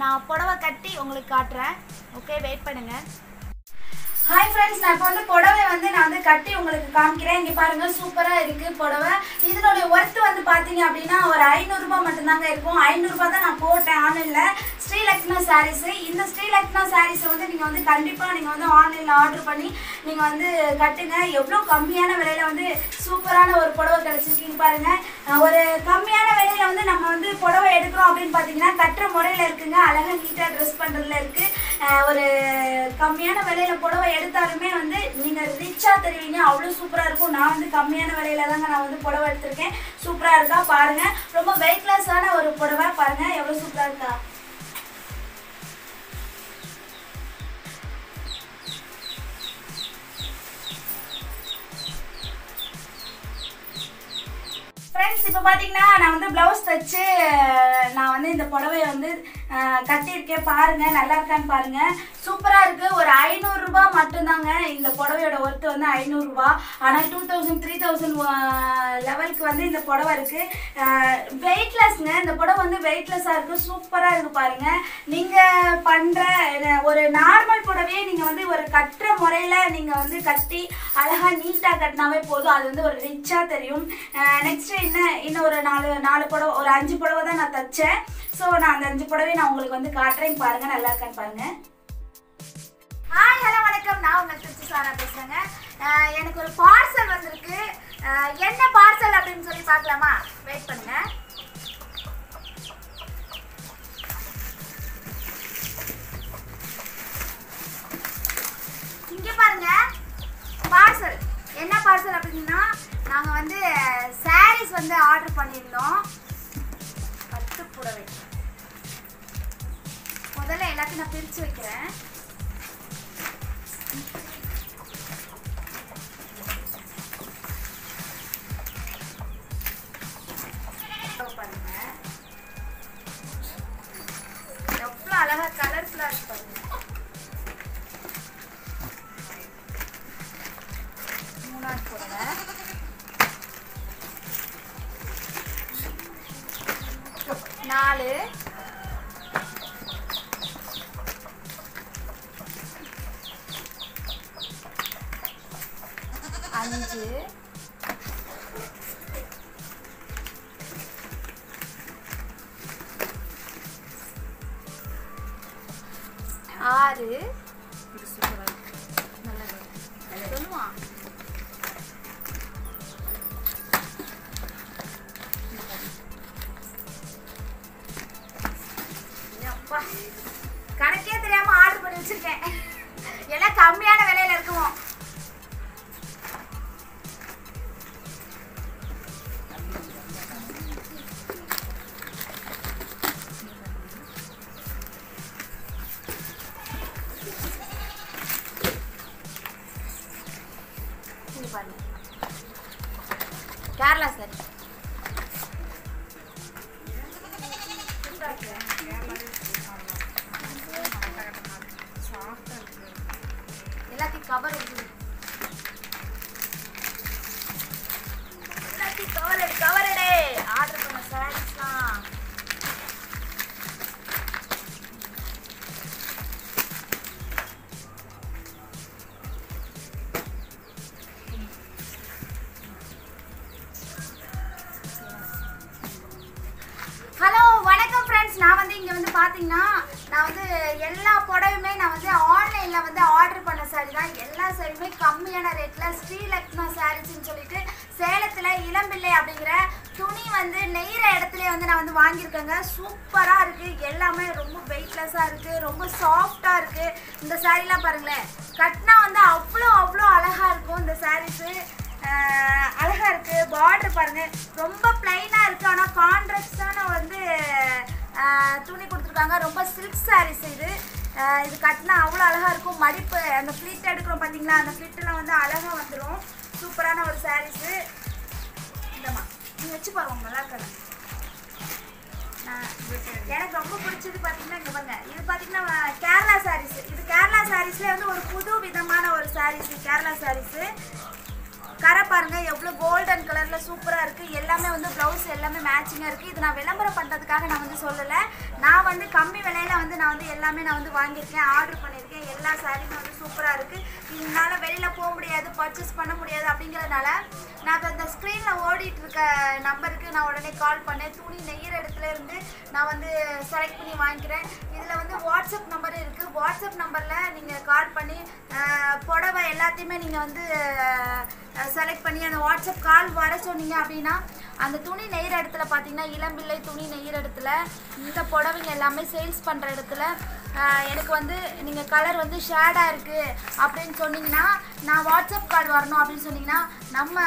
நான் புடவை கட்டி உங்களுக்கு காட்டுறேன். ஓகே வெயிட் பண்ணுங்க. ஹாய் ஃப்ரெண்ட்ஸ் நான் இப்போ வந்து புடவை வந்து நான் வந்து கட்டி உங்களுக்கு காமிக்கிறேன். இங்கே பாருங்க சூப்பராக இருக்குது புடவை. இதனுடைய ஒர்த்து வந்து பார்த்தீங்க அப்படின்னா ஒரு ஐநூறுரூபா மட்டும்தாங்க இருக்கும். ஐநூறுரூபா தான் நான் போட்டேன் ஆன்லைனில் ஸ்ரீலக்ஷ்மா சாரீஸு இந்த ஸ்ரீலக்ஷ்மா சாரீஸை வந்து நீங்கள் வந்து கண்டிப்பாக நீங்கள் வந்து ஆன்லைனில் ஆர்டர் பண்ணி நீங்கள் வந்து கட்டுங்க. எவ்வளோ கம்மியான விலையில் வந்து சூப்பரான ஒரு புடவை கிடச்சிருக்கீங்க பாருங்க. ஒரு கம்மியான விலையில வந்து நம்ம வந்து புடவை எடுக்கிறோம் அப்படின்னு பார்த்தீங்கன்னா கட்டுற முறையில் இருக்குங்க. அழகாக நீட்டாக ட்ரெஸ் பண்ணுறதுல இருக்குது ஒரு கம்மியான விலையில் புடவை எடுத்தாலுமே வந்து நீங்கள் ரிச்சாக தெரிவிங்க அவ்வளோ சூப்பராக இருக்கும். நான் வந்து கம்மியான விலையில தாங்க நான் வந்து புடவை எடுத்திருக்கேன். சூப்பராக இருக்கா? பாருங்க. ரொம்ப வெயிட்லெஸ்ஸான ஒரு புடவை. பாருங்க எவ்வளோ சூப்பராக இருக்கா? ஃப்ரெண்ட்ஸ் இப்போ பார்த்தீங்கன்னா நான் வந்து ப்ளவுஸ் தைச்சு நான் வந்து இந்த புடவைய வந்து கட்டியிருக்கேன் பாருங்கள் நல்லா இருக்கான்னு பாருங்கள் சூப்பராக இருக்குது ஒரு ஐநூறுரூபா மட்டும்தாங்க இந்த புடவையோட ஒர்த்து வந்து ஐநூறுரூபா ஆனால் டூ தௌசண்ட் த்ரீ தௌசண்ட் லெவலுக்கு வந்து இந்த புடவை இருக்குது வெயிட்லெஸ்ங்க இந்த புடவை வந்து வெயிட்லெஸ்ஸாக இருக்குது சூப்பராக இருக்குது பாருங்க. நீங்கள் பண்ணுற ஒரு நார்மல் புடவையே நீங்கள் வந்து ஒரு கட்டுற முறையில் நீங்கள் வந்து கட்டி அழகாக நீட்டாக கட்டினாவே போதும். அது வந்து ஒரு ரிச்சாக தெரியும். நெக்ஸ்ட்டு என்ன இன்னும் ஒரு நாலு நாலு புடவை ஒரு அஞ்சு புடவை தான் நான் தைச்சேன். ஸோ நான் அந்த அஞ்சு புடவை நான் உங்களுக்கு வந்து காட்டுறேன். பாருங்க நல்லா இருக்கான்னு பாருங்க. ஹாய் ஹலோ வணக்கம். நான் உங்கள் திருச்சி சாரா பேசுகிறேங்க எனக்கு ஒரு பார்சல் வந்திருக்கு. என்ன பார்சல் அப்படின்னு சொல்லி பார்க்கலாமா? வெயிட் பண்ணுங்க. இங்கே பாருங்க. பார்சல் என்ன பார்சல் அப்படின்னா நாங்கள் வந்து சாரீஸ் வந்து ஆர்டர் பண்ணியிருந்தோம். எல்லாத்தையும் நான் பிரித்து வைக்கிறேன். இதோ பாருங்க எவ்வளோ அழகா கலர்ஃபுல்லாக இருக்கு பாருங்க. மூணாவது புடவை. நாலு. அஞ்சு. ஆறு. சொல்லுவான் கணக்கே தெரியாம ஆர்டர் பண்ணி வச்சிருக்கேன். எல்லாம் கம்மியான விலையில இருக்குமோ? எல்லாத்தையும் கவர் எடுத்து எல்லாத்தையும் கவர் எடு கவர் எடு ஆர்டர் பண்ண சாரீஸ்லாம் பார்த்தீங்கன்னா நான் வந்து எல்லா புடவையுமே நான் வந்து ஆன்லைனில் வந்து ஆர்டர் பண்ண சாரி தான். எல்லா சாரியுமே கம்மியான ரேட்டில் ஸ்ரீலக்னா சாரீஸ்ன்னு சொல்லிட்டு சேலத்தில் இளம்பிள்ளை அப்படிங்கிற துணி வந்து நெய்கிற இடத்துல வந்து நான் வந்து வாங்கியிருக்கேங்க. சூப்பராக இருக்குது எல்லாமே ரொம்ப வெயிட்லெஸ்ஸாக இருக்குது ரொம்ப சாஃப்டாக இருக்குது இந்த சாரீலாம் பாருங்களேன். கட்டினா வந்து அவ்வளோ அவ்வளோ அழகாக இருக்கும் இந்த சாரீஸு அழகாக இருக்குது பார்டர் பாருங்கள் ரொம்ப பிளைனா இருக்குது ஆனால் கான்ட்ராஸ்டான வந்து துணி கொடுத்துருக்காங்க. ரொம்ப சில்க் சாரீஸ் இது. இது கட்டினா அவ்வளோ அழகாக இருக்கும். மடிப்பு அந்த ஃப்ளிட் எடுக்கிறோம் பார்த்தீங்களா அந்த ஃப்ளிட்லாம் வந்து அழகாக வந்துடும் சூப்பரான ஒரு சாரீஸு இந்தம்மா நீங்கள் வச்சு பாருங்க நல்லா இருக்காது. எனக்கு ரொம்ப பிடிச்சது பார்த்தீங்கன்னா இங்கே பாருங்க. இது பார்த்தீங்கன்னா கேரளா சாரீஸ் இது கேரளா சாரீஸ்லேயே வந்து ஒரு புது விதமான ஒரு சாரீஸ் கேரளா சாரீஸு கரை பாருங்க எவ்வளோ கோல்டன் கலர்ல சூப்பரா இருக்கு. எல்லாமே வந்து பிளவுஸ் எல்லாமே மேட்சிங்கா இருக்கு. இது நான் விளம்பரம் பண்றதுக்காக நான் வந்து சொல்லல. நான் வந்து கம்மி விலையில வந்து நான் வந்து எல்லாமே நான் வந்து வாங்கியிருக்கேன். ஆர்டர் பண்ணியிருக்கேன். எல்லா சாரியுமே வந்து சூப்பரா இருக்கு. இதனால வெளியில போக முடியாது பர்ச்சேஸ் பண்ண முடியாது அப்படிங்கறதுனால நான் இப்போ இந்த ஸ்க்ரீனில் ஓடிட்டு இருக்க நம்பருக்கு நான் உடனே கால் பண்ணேன். துணி நெய்யற இடத்துல இருந்து நான் வந்து செலக்ட் பண்ணி வாங்கிக்கிறேன். இதில் வந்து வாட்ஸ்அப் நம்பர் இருக்குது வாட்ஸ்அப் நம்பரில் நீங்கள் கால் பண்ணி புடவை எல்லாத்தையுமே நீங்கள் வந்து செலக்ட் பண்ணி அந்த வாட்ஸ்அப் கால் வர சொன்னீங்க அப்படின்னா அந்த துணி நெய்கிற இடத்துல பார்த்தீங்கன்னா இளம்பிள்ளை துணி நெய்கிற இடத்துல இந்த புடவைங்க எல்லாமே சேல்ஸ் பண்ணுற இடத்துல எனக்கு வந்து நீங்கள் கலர் வந்து ஷேடாக இருக்குது அப்படின்னு சொன்னீங்கன்னா நான் வாட்ஸ்அப் கால் வரணும் அப்படின்னு சொன்னீங்கன்னா நம்ம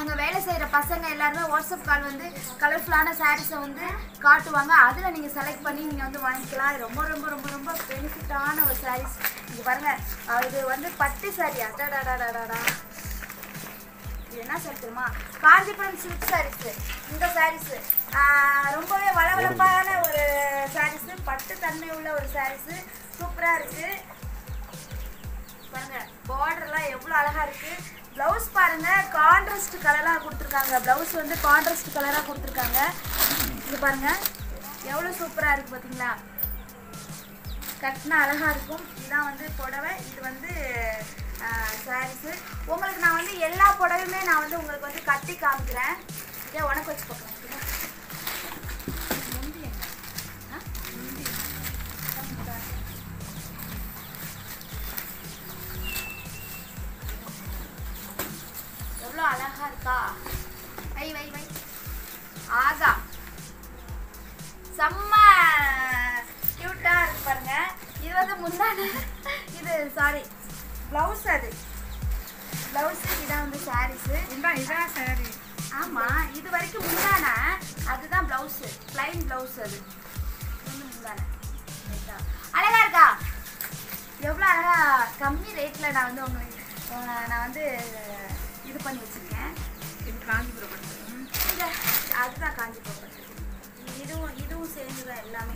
அங்கே வேலை செய்கிற பசங்க எல்லாருமே வாட்ஸ்அப் கால் வந்து கலர்ஃபுல்லான சாரீஸை வந்து காட்டுவாங்க. அதில் நீங்கள் செலக்ட் பண்ணி நீங்கள் வந்து வாங்கிக்கலாம். இது ரொம்ப ரொம்ப ரொம்ப ரொம்ப பெனிஃபிட்டான ஒரு சாரீஸ் இங்கே பாருங்கள் இது வந்து பட்டு சாரி அடாடாடாடாடா இது என்ன சாரி தெரியுமா? காஞ்சிபுரம் சில்க் சாரீஸ் இந்த சாரீஸ் ரொம்பவே வளவளப்பான ஒரு சாரீஸ் பட்டு தன்மை உள்ள ஒரு சாரீஸ் சூப்பராக இருக்குது பாருங்க பார்டர்லாம் எவ்வளோ அழகாக இருக்குது ப்ளவுஸ் பாருங்கள் கான்ட்ராஸ்ட் கலராக கொடுத்துருக்காங்க. ப்ளவுஸ் வந்து கான்ட்ராஸ்ட் கலராக கொடுத்துருக்காங்க. இது பாருங்கள் எவ்வளோ சூப்பராக இருக்குது பார்த்தீங்களா கட்டினா அழகாக இருக்கும். இதுதான் வந்து புடவை. இது வந்து சாரீஸு உங்களுக்கு நான் வந்து எல்லா புடவையுமே நான் வந்து உங்களுக்கு வந்து கட்டி காமிக்கிறேன். இதை உனக்கு வச்சு பார்க்குறேன் எவ்வளோ அழகா இருக்கா? வை வை வை. ஆகா. செம்ம கியூட்டா இருக்கு பாருங்க. இது வந்து முந்தான இது சாரி ப்ளவுஸ் அது. ப்ளவுஸ் இதான் வந்து சாரீஸ் இதான் இதான் சரி ஆமா இது வரைக்கும் முந்தான. அதுதான் ப்ளவுஸ் ப்ளைன் ப்ளவுஸ் அது. வந்து முந்தான? அழகா இருக்கா? எவ்வளோ அழகா கம்மி ரேட்ல நான் வந்து உங்களுக்கு நான் வந்து இது பண்ணி வச்சிருக்கேன். இது காஞ்சிபுரம். இந்த அதுதான் காஞ்சி போகிறது இதுவும் இதுவும் சேர்ந்து தான் எல்லாமே.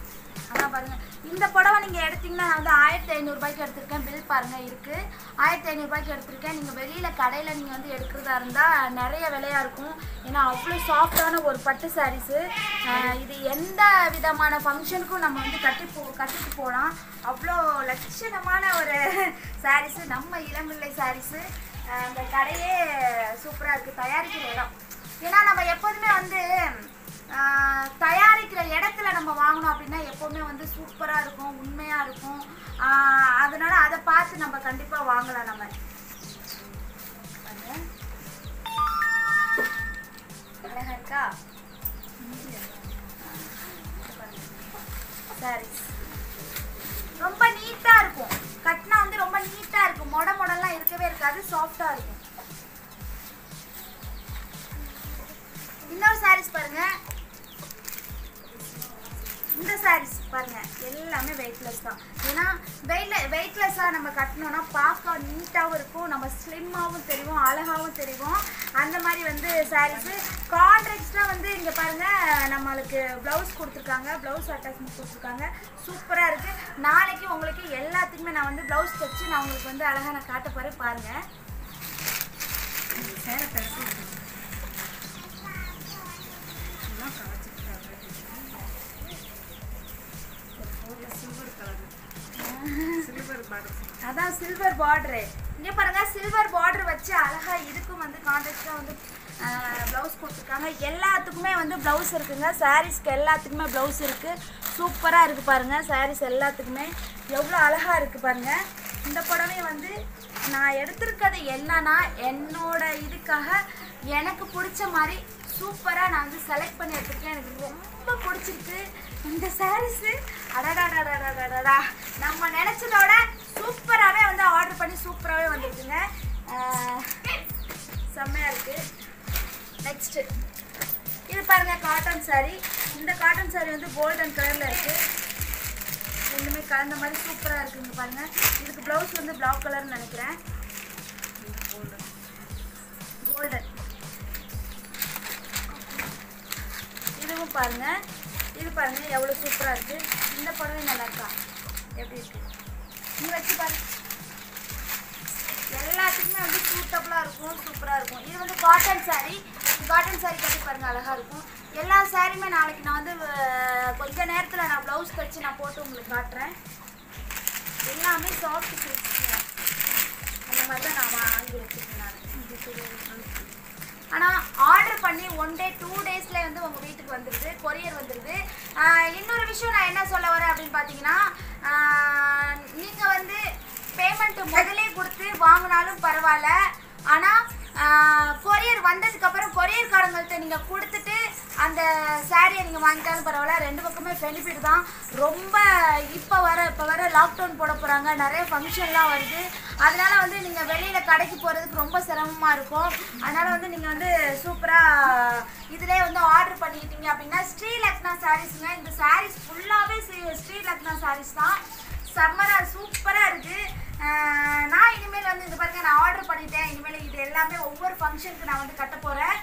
அதான் பாருங்க. இந்த புடவை நீங்கள் எடுத்தீங்கன்னா நான் வந்து ஆயிரத்தி ஐநூறுரூபாய்க்கு எடுத்திருக்கேன். பில் பாருங்க இருக்கு. ஆயிரத்தி ஐநூறுரூபாய்க்கு எடுத்திருக்கேன். நீங்கள் வெளியில் கடையில் நீங்கள் வந்து எடுக்கிறதா இருந்தால் நிறைய விலையாக இருக்கும். ஏன்னா அவ்வளோ சாஃப்டான ஒரு பட்டு சாரீஸு இது எந்த விதமான ஃபங்க்ஷனுக்கும் நம்ம வந்து கட்டி போ கட்டிட்டு போகலாம். அவ்வளோ லட்சணமான ஒரு சாரீஸு நம்ம இளம்பிள்ளை சாரீஸு அந்த கடையே சூப்பராக இருக்குது தயாரிக்கிற இடம். ஏன்னா நம்ம எப்போதுமே வந்து தயாரிக்கிற இடத்துல நம்ம வாங்கணும் அப்படின்னா எப்போவுமே வந்து சூப்பராக இருக்கும் உண்மையாக இருக்கும். அதனால் அதை பார்த்து நம்ம கண்டிப்பாக வாங்கலாம் நம்ம. அழகா இருக்கா? சரி. இருக்கவே இருக்காது சாஃப்டா இருக்கும். இன்னொரு சாரீஸ் பாருங்க. இந்த சாரீஸ் பாருங்கள் எல்லாமே வெயிட்லெஸ் தான். ஏன்னா வெயிட்ல வெயிட்லெஸ்ஸாக நம்ம கட்டினோன்னா பார்க்க நீட்டாகவும் இருக்கும் நம்ம ஸ்லிம்மாகவும் தெரியும் அழகாகவும் தெரியும். அந்த மாதிரி வந்து சாரீஸு கான்ட்ராக்ட்ஸ்லாம் வந்து இங்கே பாருங்கள் நம்மளுக்கு ப்ளவுஸ் கொடுத்துருக்காங்க ப்ளவுஸ் அட்டாச்மெண்ட் கொடுத்துருக்காங்க. சூப்பராக இருக்குது நாளைக்கு உங்களுக்கு எல்லாத்துக்குமே நான் வந்து ப்ளவுஸ் தைச்சு நான் உங்களுக்கு வந்து அழகாக நான் காட்ட போகிறேன் பாருங்கள் சேலை அதான் சில்வர் பார்டரு இங்கே பாருங்க சில்வர் பார்டர் வச்சு அழகாக இதுக்கும் வந்து கான்ட்ராக்டாக வந்து ப்ளவுஸ் கொடுத்துருக்காங்க எல்லாத்துக்குமே வந்து ப்ளவுஸ் இருக்குங்க. சாரீஸ்க்கு எல்லாத்துக்குமே ப்ளவுஸ் இருக்குது சூப்பராக இருக்குது பாருங்க சாரீஸ் எல்லாத்துக்குமே. எவ்வளோ அழகாக இருக்குது பாருங்க. இந்த புடவை வந்து நான் எடுத்திருக்கிறது என்னன்னா என்னோட இதுக்காக எனக்கு பிடிச்ச மாதிரி சூப்பராக நான் வந்து செலக்ட் பண்ணி எடுத்திருக்கேன் எனக்கு ரொம்ப பிடிச்சிருக்கு. இந்த சாரீஸு அடடாடாடாடாடா நம்ம நினச்சதோட சூப்பராகவே வந்து ஆர்டர் பண்ணி சூப்பராகவே வந்துருக்குங்க. செம்மையாக இருக்குது நெக்ஸ்ட்டு இது பாருங்கள் காட்டன் சாரீ இந்த காட்டன் சாரீ வந்து கோல்டன் கலரில் இருக்குது ரெண்டுமே கலந்த மாதிரி சூப்பராக இருக்குங்க பாருங்கள் இதுக்கு ப்ளவுஸ் வந்து பிளாக் கலர்னு நினைக்கிறேன். கோல்டன் கோல்டன் இதுவும் பாருங்கள் இது பாருங்கள் எவ்வளோ சூப்பராக இருக்குது இந்த புடவை நல்லா இருக்கா? எப்படி இருக்கு? நீ வச்சு பாரு. எல்லாத்துக்குமே வந்து சூட்டபுளாக இருக்கும் சூப்பராக இருக்கும். இது வந்து காட்டன் சாரீ காட்டன் சாரீ கட்டி பாருங்கள் அழகாக இருக்கும். எல்லா சாரியுமே நாளைக்கு நான் வந்து கொஞ்ச நேரத்தில் நான் ப்ளவுஸ் தைச்சு நான் போட்டு உங்களுக்கு காட்டுறேன். எல்லாமே சாஃப்ட் சில்க்ஸ் அந்த மாதிரி தான் நான் வாங்கி வச்சுருக்கேன் நான். ஆனால் பண்ணி ஒன் டே டூ டேஸில் வந்து உங்கள் வீட்டுக்கு வந்துடுது கொரியர் வந்துடுது இன்னொரு விஷயம் நான் என்ன சொல்ல வரேன் அப்படின்னு பார்த்தீங்கன்னா நீங்கள் வந்து பேமெண்ட் முதலே கொடுத்து வாங்கினாலும் பரவாயில்ல. ஆனால் கொரியர் வந்ததுக்கப்புறம் கொரியர்காரங்கள்ட்ட நீங்கள் கொடுத்துட்டு அந்த சாரியை நீங்கள் வாங்கிட்டாலும் பரவாயில்ல. ரெண்டு பக்கமே பெனிஃபிட் தான். ரொம்ப இப்போ வர இப்போ வர லாக்டவுன் போட போகிறாங்க நிறைய ஃபங்க்ஷன்லாம் வருது. அதனால் வந்து நீங்கள் வெளியில் கடைக்கு போகிறதுக்கு ரொம்ப சிரமமாக இருக்கும். அதனால் வந்து நீங்கள் வந்து சூப்பராக இதிலே வந்து ஆர்டர் பண்ணிக்கிட்டீங்க அப்படின்னா ஸ்ரீலக்னா சாரீஸுங்க இந்த சாரீஸ் ஃபுல்லாகவே ஸ்ரீலக்னா சாரீஸ் தான். செம்மராக சூப்பராக இருக்குது நான் இனிமேல் வந்து இது பாருங்கள் நான் பண்ணிட்டேன். இனிமேல் இது எல்லாமே ஒவ்வொரு ஃபங்க்ஷனுக்கு நான் வந்து கட்ட போகிறேன்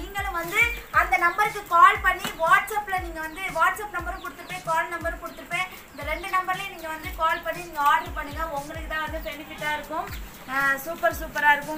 நீங்களும் வந்து அந்த நம்பருக்கு கால் பண்ணி வாட்ஸ்அப்பில் நீங்கள் வந்து வாட்ஸ்அப் நம்பரும் கொடுத்துருப்பேன் கால் நம்பரும் கொடுத்துருப்பேன். இந்த ரெண்டு நம்பர்லேயும் நீங்கள் வந்து கால் பண்ணி நீங்கள் ஆர்டர் பண்ணுங்கள் உங்களுக்கு தான் வந்து பெனிஃபிட்டாக இருக்கும். சூப்பர் சூப்பராக இருக்கும்.